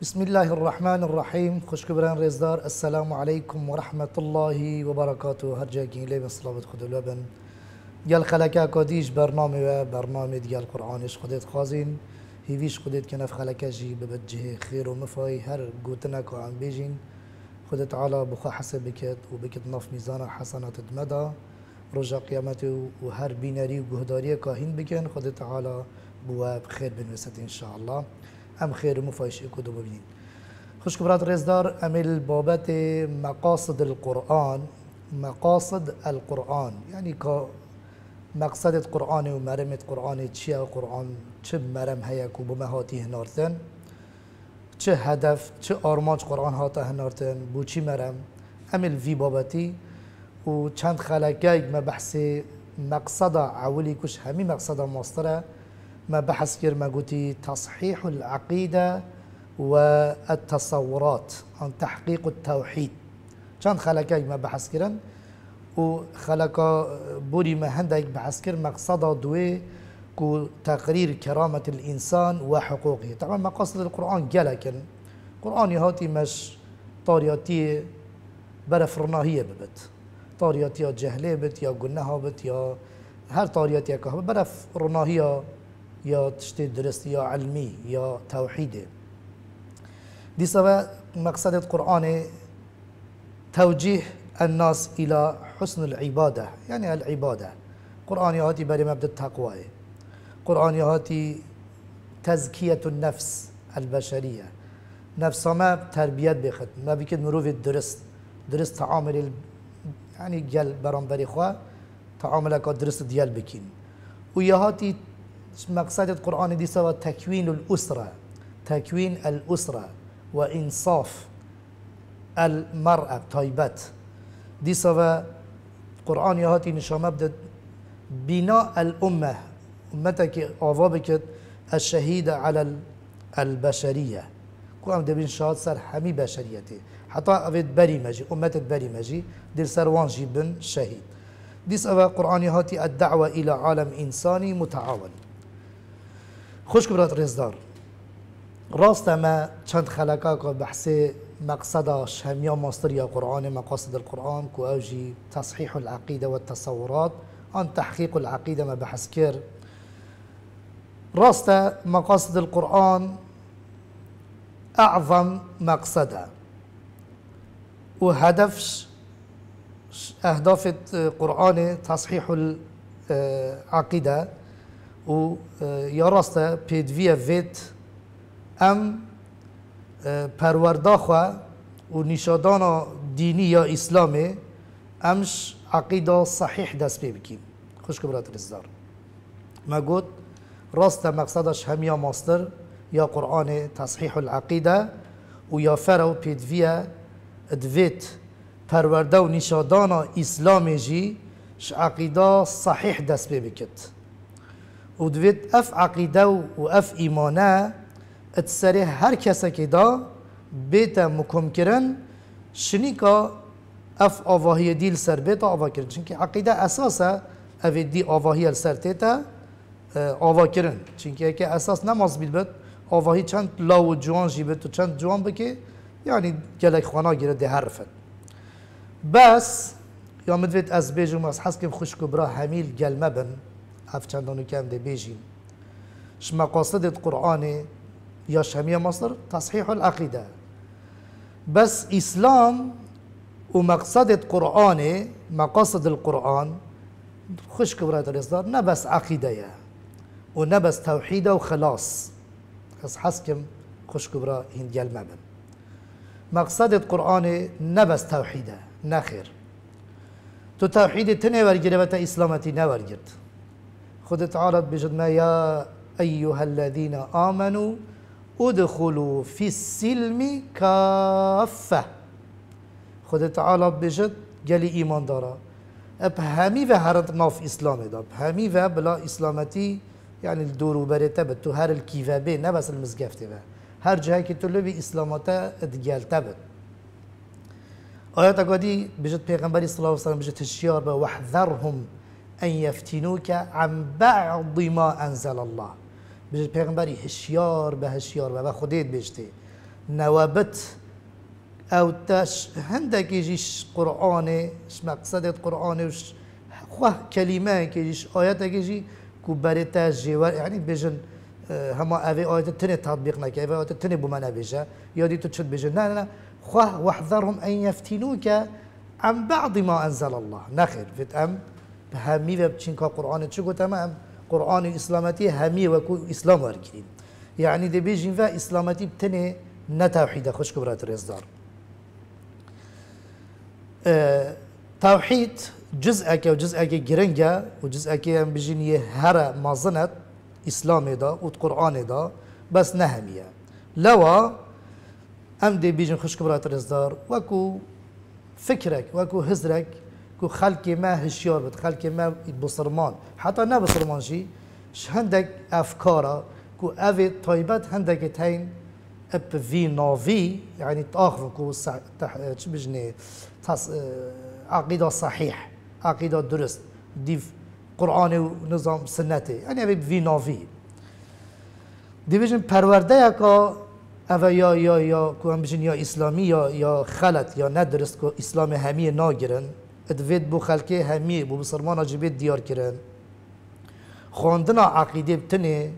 بسم الله الرحمن الرحیم خوشکبران رزدار السلام علیکم و رحمت الله و برکاته هر جا که لی بصلابت خود لبن گل خلکه کادیش برنامه و برنامه دیگل قرآنش خودت خازین هیویش خودت که نف خلکه جی ببجه خیر و هر گوتنه که عم بیجین خودت تعالی بخوا حسب بکت و بکت نف میزان حسنات مدا رجا قیامت و هر بینری و گهداری کاهین بکن خودت تعالی بواب خیر بنویست ان شاء الله أم خیر و مفایش اکدو ببینین خوش کبرات رزدار امل بابت مقاصد القرآن مقاصد القرآن. يعني که مقصد قرآن و مرمت قرآن چیه قرآن چه مرم هیا کو بمهاتی هنارتن؟ چه هدف چه آرمانج قرآن هاتا هنارتن؟ بو چی مرم؟ امل وی بابتی و چند خلقه ما بحث مقصد عولی کش همی مقصد ماستره. ما بحث كير ما قلتي تصحيح العقيدة والتصورات عن تحقيق التوحيد. كان خلقاي ما بحث كيرن وخلق بوري ما هندك بحث كير مقصد دوي كو تقرير كرامة الإنسان وحقوقه. طبعا مقاصد القرآن لكن القرآن يهاتي مش طارياتي برا فرناهية ببت. طارياتي جهلية بت يا قلناها بت يا هر طارياتي كهبة برا فرناهية يا تشتي درست يا علمي يا توحيدي دي سوا مقصد القرآن توجيه الناس إلى حسن العبادة يعني العبادة. قرآن يهاتي بري مبدأ التقوى قرآن يهاتي تزكية النفس البشرية نفس ما تربية بخد ما بيكد مروف درست درست تعامل يعني جل برام خوا تعاملك درست ديال بكين ويهاتي مقصد القرآن دي سوا تكوين الأسرة تكوين الأسرة وإنصاف المرأة طيبت دي سوا القرآن يهاتي نشامه بدأ بناء الأمة أمتك أوابك الشهيدة على البشرية. كو ام دبين شاد سر همي بشريتي. حتى أفيد بري مجي أمة بري مجي دير سر وان جيبن شهيد. دي سوا قرآن يهاتي الدعوة إلى عالم إنساني متعاون. خوش برات رزدار. راست ما چند خلقا که بحث مقصدش همیا ماستر یا قرآن مقاصد القرآن كو اوجي تصحيح العقيدة والتصورات عن تحقيق العقيدة ما بحث كير راست مقاصد القرآن أعظم مقصدا وهدف أهداف القرآن تصحيح العقيدة و یا راسته پیدوی وید ام پروردا خو و نشادان دینی یا اسلامه امش عقیده صحیح دست پی بکیم خوش برات رزدار ما گفت راست مقصدش همیا ماستر یا قرآن تصحیح العقیده و یا فرو پیدوی دویت پرورده و نشادان اسلام جی عقیده صحیح دست پی بکت ودفيت اف عقيده واف ايمانه اتسري هر كسا كدا بيتا مكمكرن شنيكا اف آواهی دیل سر بیتا آوا کرن. چونکه عقیده اساسه اوی دی آواهی سر تیتا آوا کرن. چونکه که اساس نماز بیل بد آواهی چند لاو جوان جی بد و چند جوان بکه یعنی گلک خوانا گیره ده حرفت بس یا مدوید از بیجم از حسکم خوشکو برا همیل گل مبن هف چندانو کم ده بیجیم ش مقاصد القرآن یا شمیه مصر تصحیح العقیده. بس اسلام ومقصد القرآن مقاصد القرآن خش كبرات الإصدار نبس عقيدة ونبس توحيد وخلاص بس حسكم خش كبرا هنديال مبن. مقصد القرآن نبس توحيده نخير تو توحيد تنه ورگره اسلامتي نورگرد خود تعالى بجد ما يا أيها الذين آمنوا ادخلوا في السلم كافة. خود تعالى بجد جلي إيمان دارا. أب همي و هرد ناف اسلام دا. همي و بلا إسلامتي يعني الدور وبرته بد تو هر الكيفة بي نه بس المزگفته به هر جهه که تو لبی اسلامتا ادگلته بد آیات اگادی بجد پیغمبری صلی الله علیه وسلم بجد هشیار به أن يفتنوك عن بعض ما أنزل الله. بجد پیغمبری هشیار به هشیار به. خودت بجته نوابت أو تاش هندك يجيش قرآن مقصد قرآن وش خواه كلمة كيجيش آيات كيجي كو بريتا جوار يعني بيجن هما اوي آيات تنه تطبيق نكي اوي آيات تنه بمنا بيجا يودي تشد بيجن لا لا خواه واحذرهم ان يفتنوك عن بعض ما انزل الله. نخير ام همی و چینکا قرآن چه گوتم هم قرآن اسلامتی همی و کو اسلام وار کریم یعنی دی بیجین و اسلامتی بتنه نه خوش خوش برات رزدار توحید جزء اکی و جزء اکی گرنگه و جزء که هم بیجین یه هر مازنت اسلام دا و قرآن دا بس نه همیه. لوا ام دی بیجین خوش برات رزدار وکو و کو هزرك كو خلقي ما هشيار بد خلقي ما بصرمان. حتى نه بصرمان شي؟ هندك أفكارا؟ كو أفي طيبات هندك تين أب في نوفي يعني تاخذ كو تح بجني؟ تص عقيدة صحيح عقيدة درست ديف قرآن ونظام سنتي يعني ابي في نوفي دیویژن پرورده یکا اوه یا یا یا کو هم یا إسلامی یا یا خلط یا ندرست کو إسلام همی ناگرن. ادوید بو خلکه همی بو بسرمان جبید دیار کرن خواندنا عقیده بتنه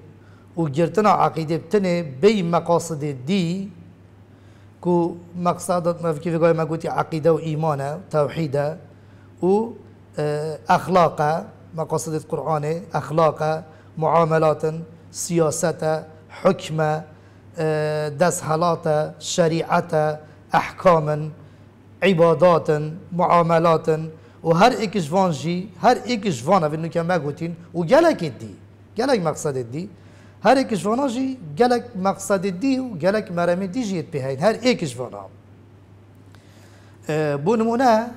و گرتنا عقیده بتنه بی مقاصد دی کو مقصد مفکی فيقول ما قلت عقيدة وإيمانة توحيدة و أخلاق مقاصد القرآن أخلاق معاملات سياسة حكم دسهلات شريعة أحكام عبادات معاملات وهر ایک جوان جی هر ایک جوان اوی که ما گوتین و گلک دی گلک مقصد دی. هر ایک جوان جی گلک مقصد دی و گلک مرمی دی جیت بهین هر ایک جوان بو نمونه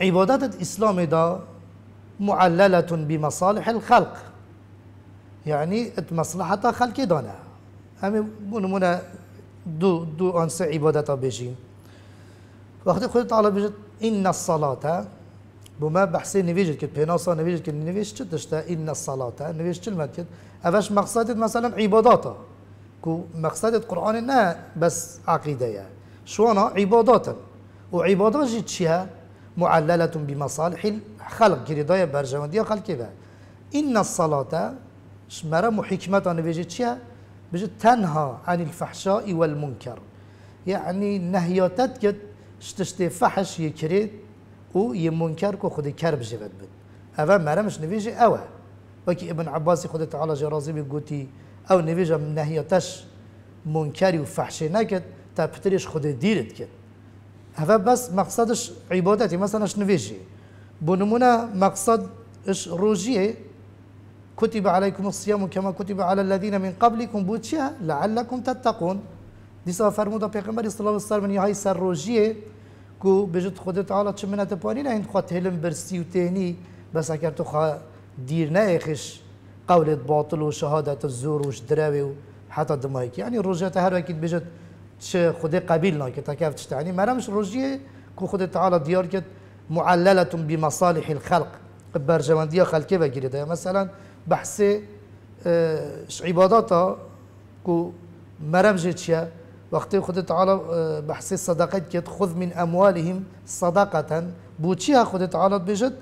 عبادات الإسلام دا معللة بمصالح الخلق. يعني مصلحة خلق دانا هم بو نمونه دو دو أنس عبادات بيجين وقت خود تعالى بيجت إن الصلاة بما بحثي نفيجت كت بيناصا نفيجت كت نفيج تشتا إن الصلاة نفيج كلمة كت أفش مقصد مثلا عباداتا كو مقصد القرآن نا بس عقيدة يعني شوانا عباداتا. وعبادات جيت شيها؟ معللة بمصالح الخلق. كريدايا برجواندية خلق كذا إن الصلاة شمرا محكمة نفيجت شيها؟ بجد تنهى عن الفحشاء والمنكر. يعني نهياتات كت شتشتي فحش يكريد و يمنكر كو خود كرب جبت بد أفا مرمش نفيجي أوا وكي ابن عباس خود تعالى جرازي بيقوتي أو نفيجا من نهيتش منكري وفحشي نكت تا بتريش خود ديرت كت هذا بس مقصدش عبادتي مثلا اش نفيجي بنمونا مقصد اش روجيه كتب عليكم الصيام كما كتب على الذين من قبلكم بوتشيها لعلكم تتقون. دیسا فرمودا پیغمبر صلی الله علیه و سلم های سر روجیه کو بجد خودت تعالی چه منت پانی نه این خواهد هلم برسی و تهنی بس اگر تو خواه دیر نه اخش قولت باطل و شهادت الزور وش دراوي وحتى دمايك يعني روجات هر وقت بجد چه خود قبيل ناكي تكاف تشتعني مرمش روجيه كو خود تعالى ديار كت معللة بمصالح الخلق برجواندية بگیره ده مثلا بحث عباداتا كو مرمجه چيه وقت خود تعالى بحث الصدقات كت خذ من أموالهم صدقة بوتشيها خود تعالى بجد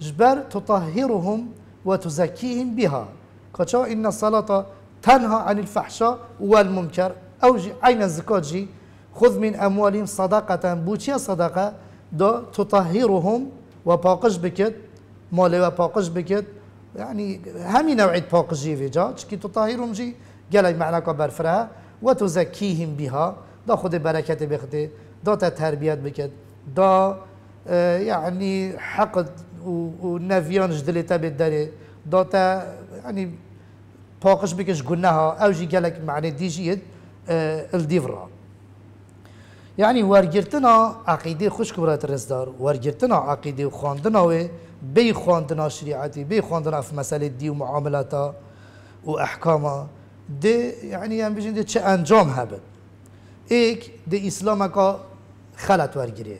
جبر تطهرهم وتزكيهم بها. كتشو إن الصلاة تنهى عن الفحشاء والمنكر أو جي عين الزكاة جي خذ من أموالهم صدقة بوتشيها صدقة دو تطهرهم وباقش بكت مالي وباقش بكت يعني همي نوعية باقش جي في جا كي تطهرهم جي قال معنى كبر فرها وتزكيهم بها دا خود بركة بخده دا تربيت بكت دا يعني حقد ونفيان جدلتا بالداري دا تا يعني باقش بكش قلناها أو جي قالك معنى دي جيد الديفرا يعني ورگرتنا عقيدة خوش كبرات الرزدار ورگرتنا عقيدة وخواندنا و بي خواندنا شريعتي بي خواندنا في مسألة دي ومعاملاتها وأحكامها ده يعني هم بجن ده چه انجام هبد ایک ده اسلام کا خلط ورگیره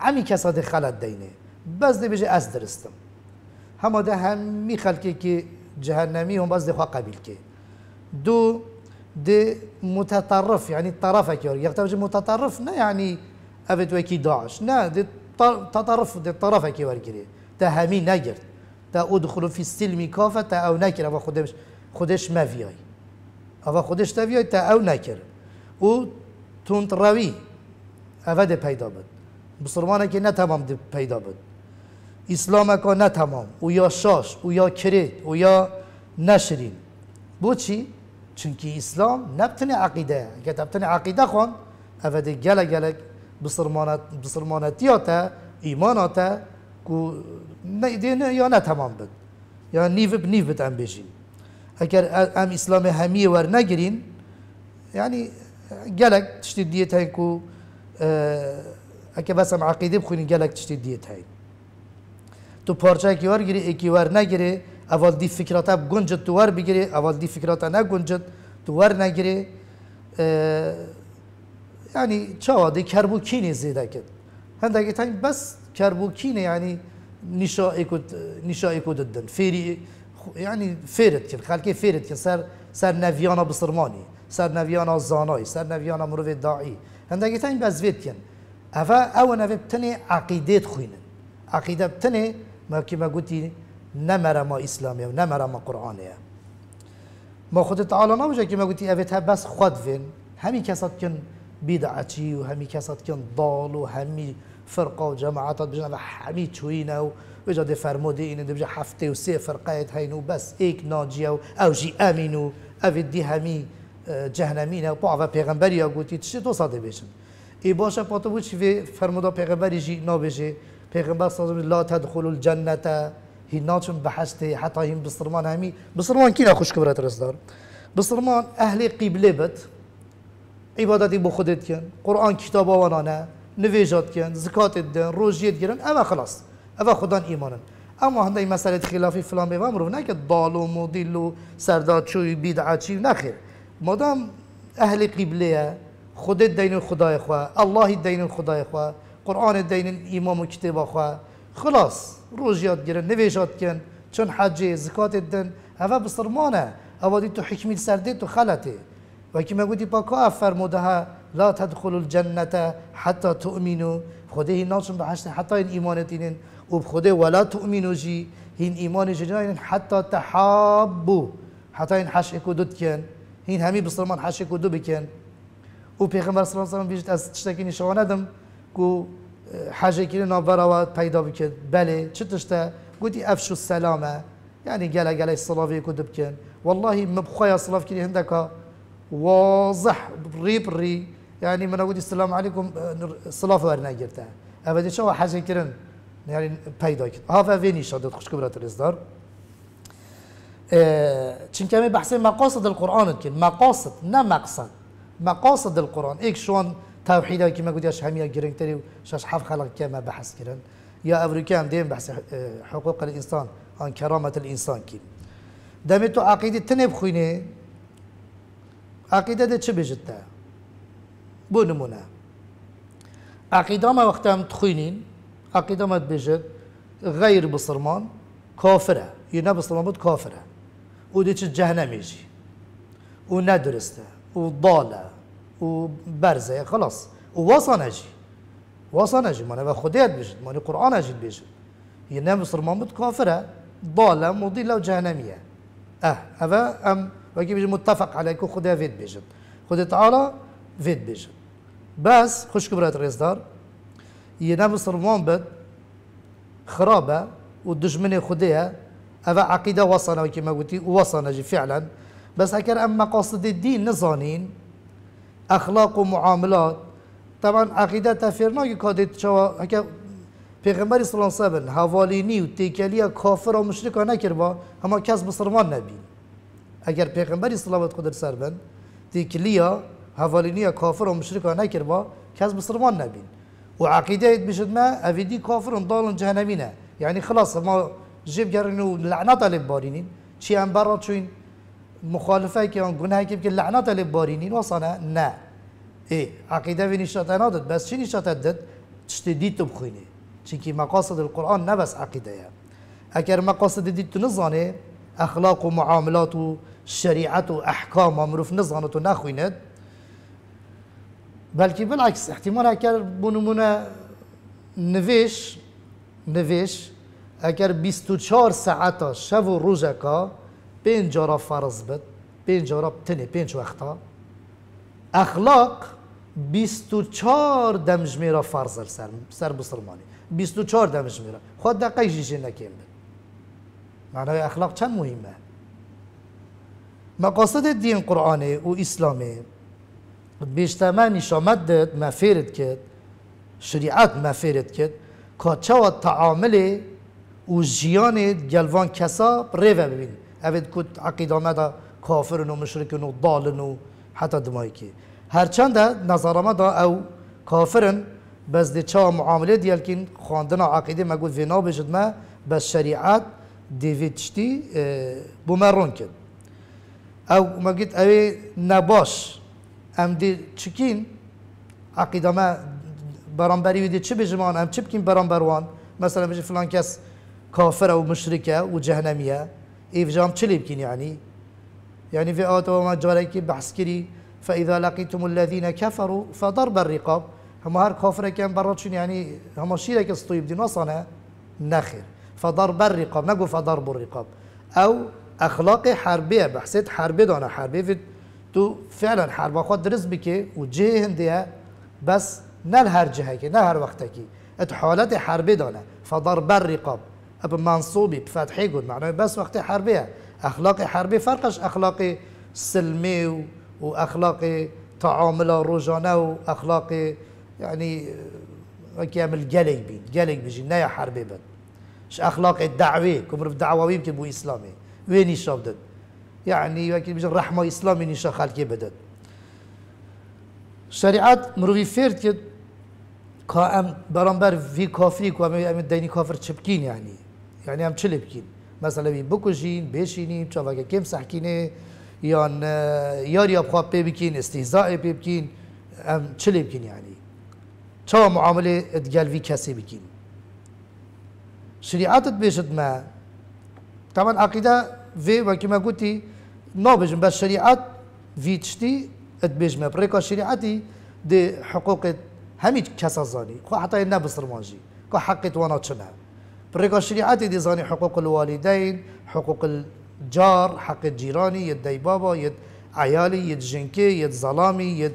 همی کسا ده خلط دینه. بس ده بجه از درستم. هما ده همی خلقه که جهنمی هم باز ده خواه قبیل که. دو دي متطرف يعني طرفك يكتب متطرف لا يعني ابد وكي داعش. لا دي تطرف دي طرفك يورجري تا همي نجر تا ادخلوا في السلم كافة تا أو نكر أو خودش خودش فيهاي او خودش تا تا او نكر و تونت روی اوه پیدا بود بسرمانه که نه تمام پیدا بود اسلام که نه تمام او یا شاش او یا کرید او یا نشرین بو چی؟ چونکی اسلام نبتنی عقیده اگه تبتنی عقیده خون اوه ده گله گله بسرمانت بسرمانتیاتا ایماناتا کو نه یا نه تمام بود یا نیو نیو بد ام بجین اگر ام اسلام همیه ور نگرین یعنی گلک تشتی دیت هاي کو اگه بس ام عقیده بخونین گلک تشتی دیت هاي تو پارچه کی ور گیری اکی ور نگیری اول دی فکراتا گنجد تو ور بگیری اول دی فکراتا نگنجد تو ور نگیری. يعني چاوا كربوكيني زيدا كد هندك تاين بس كربوكيني يعني نشا ايكود نشا الدن فيري يعني فيرت كن خالكي فيرت كن سر سر نفيانا بصرماني سر نفيانا زاناي سر نفيانا مروف داعي. هندك تاين بس فيت كن أفا أو نفي بتني عقيدات خوينن. عقيدة بتني ما كما قلتي نمر ما اسلامي ونمر ما قرآنية. ما خود تعالى نوجه كما قلتي افيتها بس خود فين. همي كسات كن بدعتي وهمي كاسات كان ضال وهمي فرقة وجماعات بجنا همي تشوينا وجا وجاده فرموده اینه دبجه هفته و سه فرقایت هینو بس ایک ناجی و او جی امینو او دی همی جهنمینه و پاوه پیغمبری ها گوتی چی تو ساده بیشن ای باشه پاتو بود چی فرموده پیغمبری جی نابشه. پیغمبر صلی لا تدخل الجنه هی ناچم بحشته حتی هم بسرمان همی. بسرمان کی خوش کبرت رسدار بسرمان اهل قیبله بد. عبادتی با خودت کن. قرآن کتاب آوانانه. نویجات کن. زکات دن. روزیت گیرن اما خلاص. اوا خودان ایمانن. اما هنده این مسئله خلافی فلان بیوام رو نه که دال و مدل و سردادشوی بیدعاچی نخیر. مادام اهل قبله خود دین خدای خواه الله دین خدای خواه قرآن دین امام و کتاب خواه خلاص روز یاد گیرن نویشات کن چون حج زکات دن. هوا بسرمانه اوادی تو حکمی سرده تو خلطه. و که مگودی پاکا فرموده ها لا تدخل الجنة حتی تؤمنو خوده هی ناشون به حتی این ایمانت إيمانتين وبخده ولا تؤمنوا جي. هين إيمان جنين حتى تحابوا حتى إن حشك دود كان هين همي بسلمان حشك دو بكن و پیغمبر صلی الله علیه و بیشت از تشتکی نشان ندم کو حاجة کنه نابرا و پیدا بکن بله چه تشته گوتی افشو السلامة. يعني قال قال الصلاة كدب كان والله مبخويا صلاة كني هندك واضح بري بري يعني من أقول السلام عليكم صلاة ورنا جرتها أبدا شو حاجة كرن يعني پیدا کرد ها وینی شد خوش كبرت الإصدار چون کمی بحث مقاصد القرآن كن مقاصد نه مقصد مقاصد القرآن ایک شوان توحيدا كما قلت ياش همية جرينتري وشاش حف خلق كما بحث كرن يا أمريكان دين بحث حقوق الإنسان عن كرامة الإنسان كين دمتو عقيدة تنب خوينه عقیده ده چه بجد ده بو نمونه عقیده ما وقت هم تخوینین عقیده ما بجد غیر بصرمان یه نه بصرمان بود کافره أو دی چه جهنمیجی أو أو برزه خلاص. أو وصا جی وصا نجی مانه و خودیت بجد مانه قرآن بجد یه نه بصرمان بود کافره ضالة مضیله و جهنمیه أه اوه أم؟ وكي بيجي متفق عليه كو خدها فيت بيجن خدها تعالى فيت بيجن بس خوش كبرات ريزدار ينام صرمان بد خرابة والدجمنة خدها أفا عقيدة وصنا كما قلتي وصنا جي فعلا. بس هكذا أما مقاصد الدين نظانين أخلاق ومعاملات طبعا عقيدة تفيرنا كادت شو هكا پیغمبری صلی الله علیه و حوالینی و تیکلی کافر و مشرک نکرد اما کس بسرمان نبین اگر پیغمبری صلوات قدر سر بن تیکلیا هوالینیا کافر و مشرک نکر با کس مسلمان نبین و عقیده بشد ما افیدی کافر و ضال جهنمینه یعنی خلاص ما جيب جرنو لعنات على بارينين. شي أم برا چوين مخالفة که اون گناه که که لعنات علی بارینین وصنا نه إيه عقيدة في نشاط نادت بس شي نشاط دد تشتديد تبخيني چونكي مقاصد القرآن نه عقيدة اگر مقاصد دید تو اخلاق و معاملات و شریعت و احکام و بلکه بالعکس احتمال اگر بونمونه نویش نویش اگر 24 ساعت شب و روز اکا پنج جارا فرض بد پنج جارا تنه پنج وقتا. اخلاق 24 دمجمیرا فرض سر سر بسلمانی 24 دمجمیرا خود دقیقی جیشه نکیم بد. معنای اخلاق چند مهمه؟ مقاصد دین قرآنه و اسلامه. بیشتر ما نشامت داد ما فیرد کرد شریعت ما فیرد کرد که چه تعامل و جیان گلوان کسا ریوه ببین اوید کت عقیده آمده کافرن و مشرکن و ضالن و حتی دمایی که. هرچند نظر آمده او کافرن بس دی چه معامله دیل کن خواندن عقیده ما گفت وینا بجد ما بس شریعت دیوید چتی بومرون کرد او ما گفت اوی نباش ام دی چکین عقیده ما برانبری ویدی چه بجمان ام چه بکین برانبروان مثلا بجی فلان کس كافر أو مشركه وجهنميه إفجام چه بكين يعني يعني في آت وما جاريك بحث كري فإذا لقيتم الذين كفروا فضرب الرقاب هم هر كافر كان براتشون يعني هم شيء اسطوي بدين وصنا نخير فضرب الرقاب نقول فضرب الرقاب أو أخلاق حربية بحثت حربية دانا حربية في تو فعلا حرب خود درس بك وجه هندية بس نل هر جهة كي نه هر وقت كي ات حالات حربي دانا فضرب الرقاب اب منصوبي بفتحي قد معناه بس وقت حربية أخلاق حربي فرقش أخلاق سلمي وأخلاق تعامل روجانه وأخلاق يعني كامل جلي بين جلي بيجي نيا حربي بد ش أخلاق الدعوة كمر في يمكن بو إسلامي وين يشابدد يعني يمكن بيجي رحمة إسلامي نشا خالكي بدد شريعات مروي فيرد كد كام برامبر في كافري كام ام ديني كافر تشبكين يعني. يعني هم چلی بکین مثلا بی بکشین بشینیم چاوگه کم سحکینه یا یاری ابخواب پی بکین استهزاء پی بکین هم چلی بکین يعني. چا معاملة ادگل کسی بکین. شریعتت في وكما قلتي نابجم بس شريعات في تشتي ادبيج ما بريكا شريعتي دي حقوق همي كسا زاني خو حتى النبي ماجي كو حقت وأنا تشنها بريكا شريعتي دي زاني حقوق الوالدين حقوق الجار حق الجيراني يد دي بابا يد عيالي يد جنكي يد ظلامي يد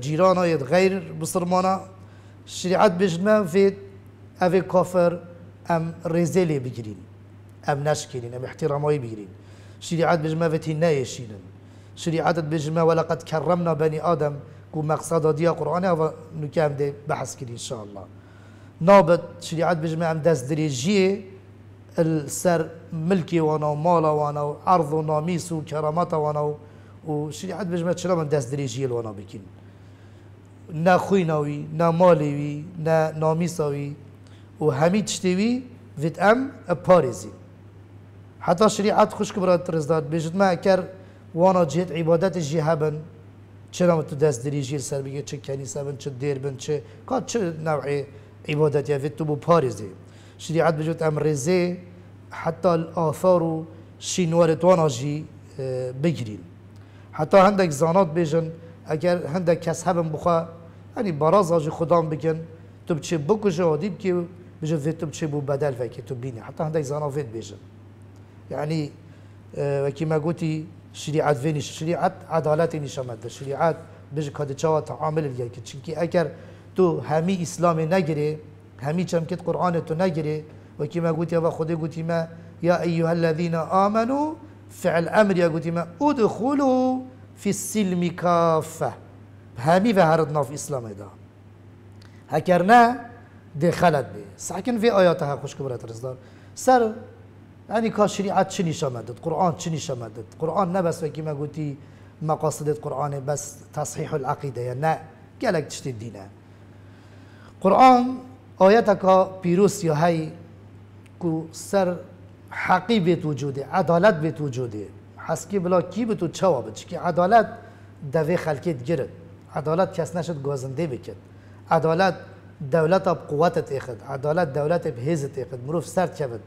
جيرانا يد غير بصرمانا الشريعات بجمع في أفي كفر أم ريزيلي بجرين أم نشكرين أم احترامي بجرين شريعات بجمع في تنايشين شريعات بجمع ولقد كرمنا بني آدم كو مقصد ديا قرآن نكام دي بحث كري إن شاء الله نابد شريعت بجمع دست دريجية السر ملكي وأنا ومالا وأنا وعرض وناميس وكرامات وأنا وشريعت بجمع شلا من دست دريجية وأنا بكين نا خويناوي نا ماليوي نا ناميساوي وهمي تشتوي فيت ام باريزي حتى شريعت خوش كبرات رزداد بجد ما كر وأنا جهت عبادات الجهابن چرا تو دست دریجی سر بگه چه کنیسه بن چه دیر بن چه که چه نوعی عبادت يفيد تبو بارزي شريعت بجوت ام رزي حتى الآثار شينوار توانا جي آه، بگیرین. حتی هندك زانات بيجن اگر هندك کس هبن بخوا يعني براز جي خدام بكن تو بچه بکشه و دیب که بجو فيت تو بچه بو بدل فكي تو بيني حتى هندك زانات فيت بيجن يعني آه، وكي ما قلتي شريعت فينيش شريعت عدالتي نشامد شريعت بيجي كاد تشاوى تعامل الجاي چونكي اگر تو همی إسلام نگیره همی چمکت قرآن تو نگیره و کی ما گوتی و خودی گوتی ما یا ایها الذين آمنوا فعل أمر یا گوتی ما ادخلوا في السلم كافة. همی و هردنا في إسلام دا هکرنا دخلت به ساکن في آیاتها خوش کبرت رزدار. سر يعني کا شریعت چی نشان مدد قرآن چی نشان مدد قرآن نه بس وکی ما گوتی مقاصد قرآن بس تصحيح العقيدة يعني نه گلک تشتی دینه قرآن آیت که پیروس یا هی کو سر حقی بیت وجوده عدالت بیت وجوده حسکی بلا کی بیتو چوا بچ که عدالت دوی خلکیت گرد عدالت کس نشد گازنده بکد عدالت دولت اب قوت اخد عدالت دولت اب هزت اخد مروف سر چبد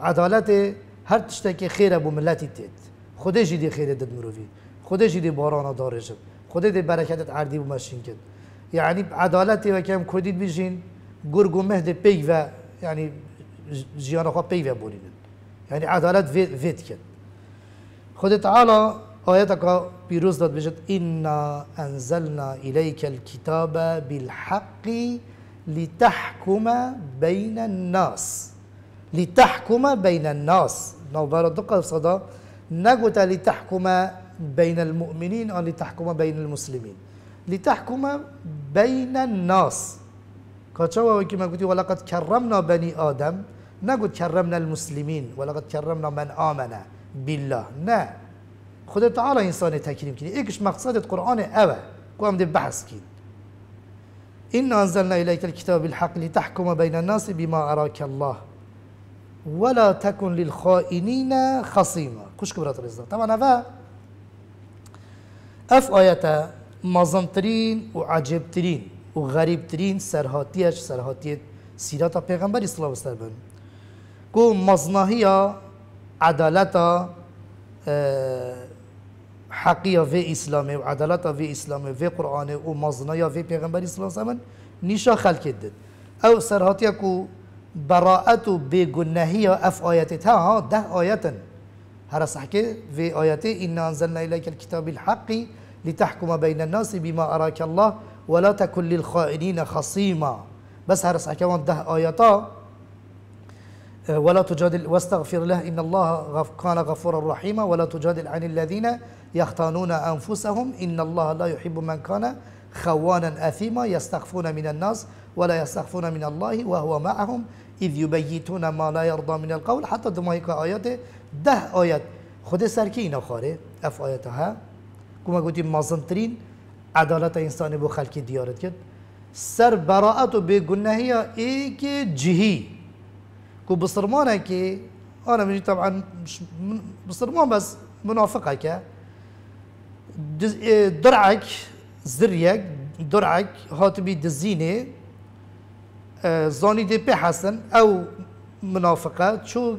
عدالت هر تشتا که خیر ابو ملتی تید. خودش دی خیر دد مروی. خودش دی باران دارش خودش دی برکت عردی و ماشین کرد. یعنی عدالتی و کم کدید بیشین گرگ و مهد پیگ و یعنی جیان خواه پیگ و بولینن یعنی عدالت وید کرد. خود تعالی آیت که پیروز داد بجد اینا انزلنا الیک الكتاب بالحق لتحكم بين الناس. لتحكم بين الناس. نوبر دقة صدا نقول لتحكم بين المؤمنين أو لتحكم بين المسلمين. لتحكم بين الناس. كاتشوا كما قلت ولقد كرمنا بني آدم. نقول كرمنا المسلمين. ولقد كرمنا من آمن بالله. نه. خدا تعالى انسان تكريم كده إيش مقصد القرآن اوه. قام بحث كده إن أنزلنا إليك الكتاب بالحق لتحكم بين الناس بما أراك الله. ولا تكن للخائنين خصيما. كبرات الرزق؟ طبعا هذا أف آية مازنترين وعجبترين وغريبترين سرهاتيش سرهاتية سيرة پیغمبر صلى الله عليه وسلم. كو مزناهية عدالتا حقية في إسلامي وعدالتا في إسلامي في قرآن ومزنايا في پیغمبر صلى الله عليه وسلم. نيشا خلق دد أو سرهاتية كو براءة بگناهية أف آياتها ها ده آيات هر صحكي في آياتي إنا أنزلنا إليك الكتاب الحق لتحكم بين الناس بما أراك الله ولا تكن للخائنين خصيما. بس هر صحكي وان ده آياتا. ولا تجادل واستغفر له إن الله كان غفورا رحيما. ولا تجادل عن الذين يختانون أنفسهم إن الله لا يحب من كان خوانا أثيما. يستخفون من الناس ولا يستخفون من الله وهو معهم. اذ یبیتون ما لا یرضا من القول حتی دمایی که آیات ده آیت خود سرکی اینا خاره. اف آیت ها کما گوتیم مازنترین عدالت انسانی بو خلقی دیارت کرد. سر براعت و بگنهی ای که جهی. که بسرمانه که آنه میشه طبعا بسرمان بس منافقه که. درعک زریک درعک هاتو بی دزینه. زانی دی به حسن او منافقه چو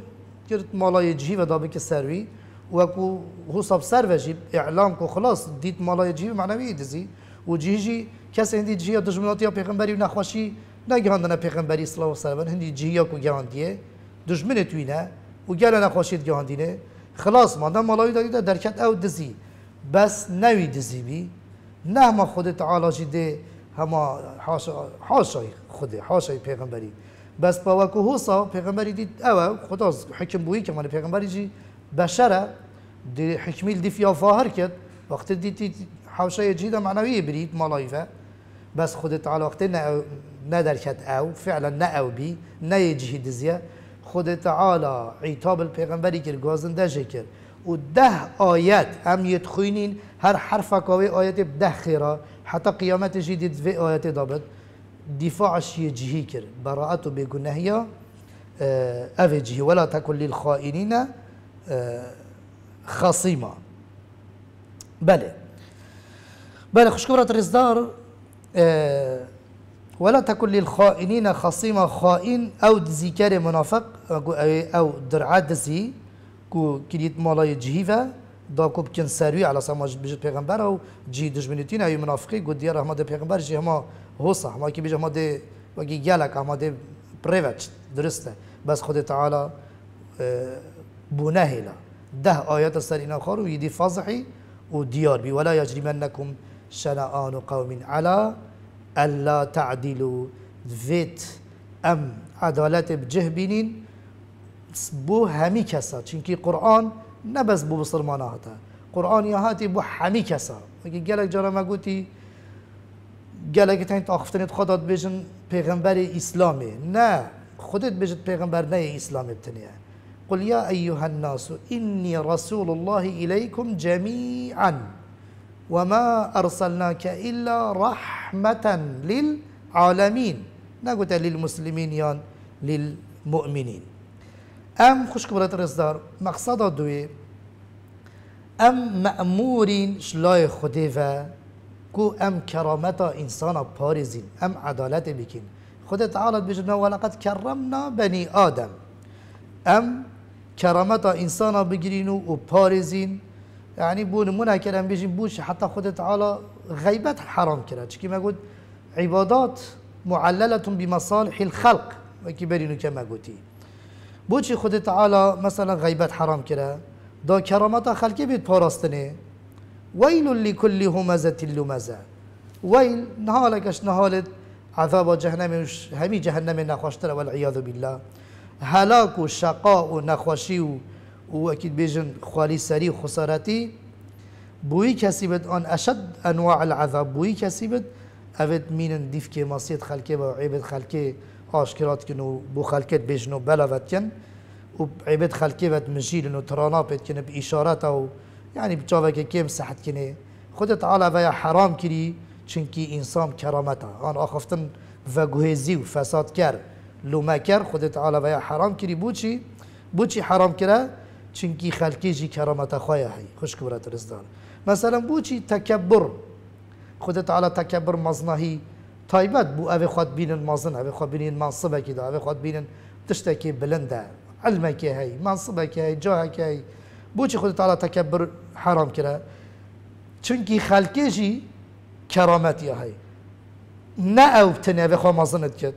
کرد مالای جهی و دابه که سروی و کو حساب سر وجی اعلام کو خلاص دید مالای جهی معنوی دزی و جهی جی کس هندی جهی دشمناتی یا پیغمبری و نخواشی نگهاندن پیغمبری صلی الله علیه و هندی جهی کو گهاندیه دشمن توینه و گل نخواشید گهاندینه خلاص ماندن مالای دادی درکت او دزی بس نوی دزی بی نه ما خود تعالی جده هما حاشا حاشای خود حاشای پیغمبری. بس با وکو حوصا پیغمبری دید اوه خدا حکم بویی که من پیغمبری جی. بشره دی حکمیل دی فیا فاهر کرد. وقت دید حاشای جیدا معنوی برید مالایفه. بس خود تعالی وقت نه ندر كت أو فعلا نه أو بی نه يجي دزيه خود تعالی عتاب البيغمبري كر غازن كر و ده آيات هم يتخوينين هر حرف كوي آيات بده خيرا حتى قيامت جديد في آيات ضابط دفاعش يجهي كر. براءته بجنهية أفجه ولا تكن للخائنين آه، خصيما. بله بله خشكورة الرزدار آه، ولا تكن للخائنين خصيما خائن أو ذكر منافق أو درعات دزي كو كريت مالاي جهيفا دا کو بکن سروی على سما بجد پیغمبر أو جي دشمنتين اي منافقي قد ديار أحمد پیغمبر هوسا هما كي بيجي احمد وگي گلك احمد بريفت درسته بس خود تعالى بنهلا ده آيات سر اینا خار و فضحي وديار بي ولا يجرمنكم شنآن قوم على ألا تعدلوا فيت أم عدالت بجه بینین بو همی کسا چونکی قرآن نبس بو بسرمانه هاتا قرآن یا هاتی بو همی کسا اگه گلک جارا ما گوتی گلک تاین تاخفتنیت خودت بجن پیغمبر اسلامه نه خودت بجد پیغمبر نه اسلام بتنیه قل يا أيها الناس إني رسول الله إليكم جميعا وما أرسلناك إلا رحمة للعالمين نقول للمسلمين يان للمؤمنين أم خوش كبرت الرزدار مقصد دوي أم مأمورين شلاي خديفة کو ام کرامت انسان پارزین ام عدالت بکین خود تعالی بجه ولقد کرمنا بنی آدم ام کرامت انسان بگیرین و پارزین یعنی بون نمونه کردن بجین بوش حتی خود تعالی غیبت حرام کرد چکی مگود عبادات معللتون بمصالح الخلق. و کی برینو که مگوتی بو چی خود تعالی مثلا غیبت حرام کرد دا کرامت خلقی بید پاراستنه. ويل لكل همزة لمزة. ويل نهالكش نهالت عذاب جهنم همي جهنم نخوشتر والعياذ بالله. هلاك وشقاء ونخوشي واكيد بيجن خوالي سري خسارتي بوي كسبت آن اشد انواع العذاب. بوي كسبت افت مين ديف كي ماسيت خلكي و عيبت خلكي اشكرات كنو بو خلكت بيجنو بلاوت كن و عيبت خلكي وت مجيل انه ترانا بيت كن باشارات أو يعني بتشافك كيم صحت كني خدت على ويا حرام كري چونکی انسان کرامتا آن آخفتن و و فساد کر. لومه کر خودت علا و حرام کری. بوچی؟ بوچی حرام کرده چونکی خلکی جی کرامت خواه هی. خوش کبرت رزدان. مثلا بوچی تکبر. خودت علا تکبر مزنهی تایبت بو. اوه خود بینن مازن اوه خود بینن منصبه که دا. اوه خود بینن تشتکی بلنده. علمه که هی منصبه که هی جاه که هی. بوچی خودت علا تکبر حرام کرده چونکی خلکی جی کرامتی هی نه أو بتنه به خوا مازنت کرد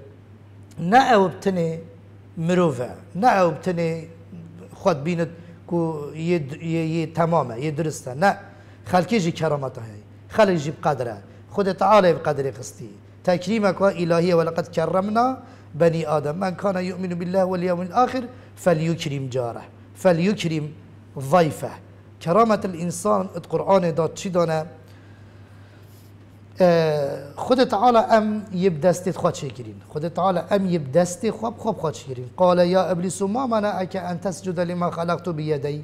نه أو بتنه مروفة. نه أو بتنه خود بیند کو یه یه تمامة یه درسته نه خلکی جی کرامته هی خلق جی بقدره خود تعالى بقدر قسطي تكريمك إلهية ولقد كرمنا بني آدم. من كان يؤمن بالله واليوم الآخر فليكرم جاره. فليكرم ضيفه. كرامة الإنسان القرآن دات چی دانه خود تعالى ام يب دستت خود شكرين خود تعالى ام يب دستي خوب خوب خود شكرين قال يا ابليس ما منعك ان تسجد لما خلقت بيدي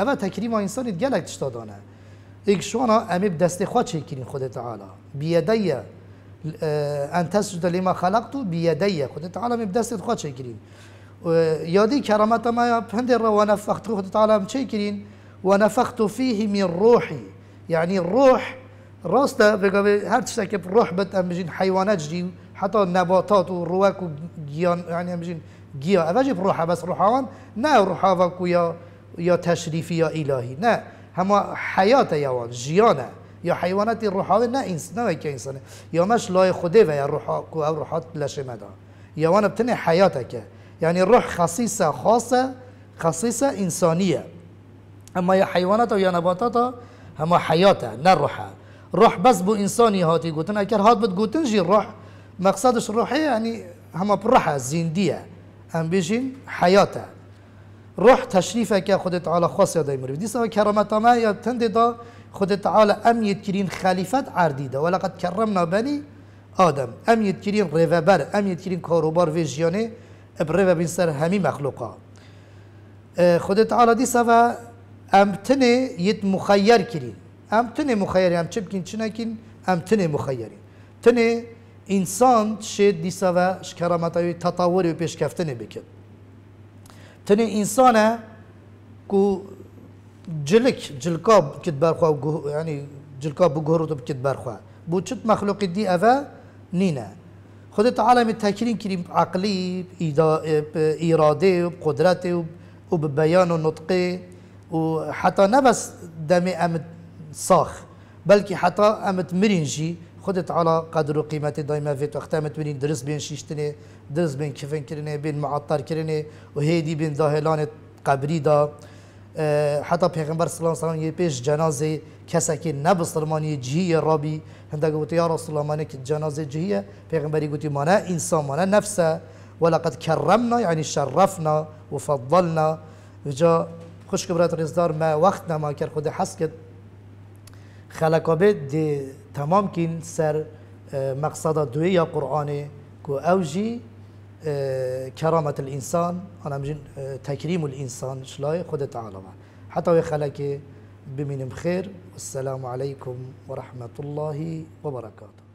اما تكريم انسان گلك تشتادانه ایک شوانا ام يب دستي خود شكرين خود تعالى بيدي ان تسجد لما خلقت بيدي خود تعالى ام دستت خود شكرين يادي كرامت ما بهند ونفخت خود تعالى ام شكرين ونفخت فيه من روحي. يعني الروح راسته بقى هر تشتكي بروح بت ام بجين حيوانات جي حتى نباتات وروك وجيان يعني ام بجين جيا اواجي بروحها بس روحان نه روحها يا يا تشريفي يا الهي نه. هما حياة يوان جيانه يا حيوانات الروحاوي نه انس نه که انسانه. یا مش لای خوده و یا روحا کو أو روحات لشمدا یا وأنا بتني حياتك يعني الروح خصيصة خاصة خصيصة إنسانية أما يا حيوانات ويا نباتات هما حياته نه روحها روح بس بو انساني هاتي قوتن اكر هات بد قوتن جي الروح مقصدش الروحي يعني هما برحة زندية هم بيجين حياته روح تشريفك خود تعالى خاص يا دايمر دي سوا كرامة ما يا تند دا خود تعالى ام يتكرين خليفة عرديده ولقد كرمنا بني آدم ام يتكرين ريفبر ام يتكرين كاروبار فيجياني بريفا بين سر همي مخلوقا خود تعالى دي سوا ام تنه یت مخیر کرین ام تنه مخیری ام چه کن، ام تنه مخیری تنه انسان شد دیسا و شکرامتای تطوری و پیشکفتنه بکن تنه انسانه کو جلک جلکا بکت برخواه یعنی جلکا بگهرو بکت برخواه بو چت مخلوق دی اوه نینه تعالی عالم تکرین کریم عقلی ایراده و قدرت و بیان و نطقه وحتى نبس دمي أمد صاخ بلكي حتى امت مرينجي خدت على قدر وقيمة دايما فيت وقت. امت مرين درس بين شيشتني درس بين كيفن كرني بين معطر كرني وهيدي بين ظاهلان قبري دا. حتى پیغمبر صلى الله عليه وسلم يبيش جنازه كسكي نب سلماني جهية رابي هنده قلت يا رسول الله مانك جنازه جهية پیغمبري قلت مانا انسان مانا نفسه. ولقد كرمنا يعني شرفنا وفضلنا وجا خوش كبرات رزدار ما وقتنا ما كر خود حس كد خلقابه دی تمام کن سر مقصد دوی یا قرآنه که اوجی كرامة الإنسان أنا مجن تكريم الإنسان شلاي خد تعالى حتى خلك بمن بخير والسلام عليكم ورحمة الله وبركاته